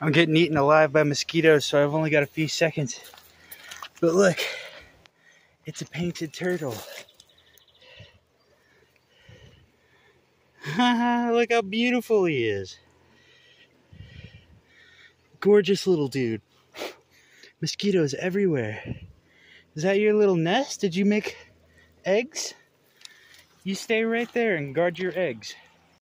I'm getting eaten alive by mosquitoes, so I've only got a few seconds. But look, it's a painted turtle. look how beautiful he is. Gorgeous little dude. Mosquitoes everywhere. Is that your little nest? Did you make eggs? You stay right there and guard your eggs.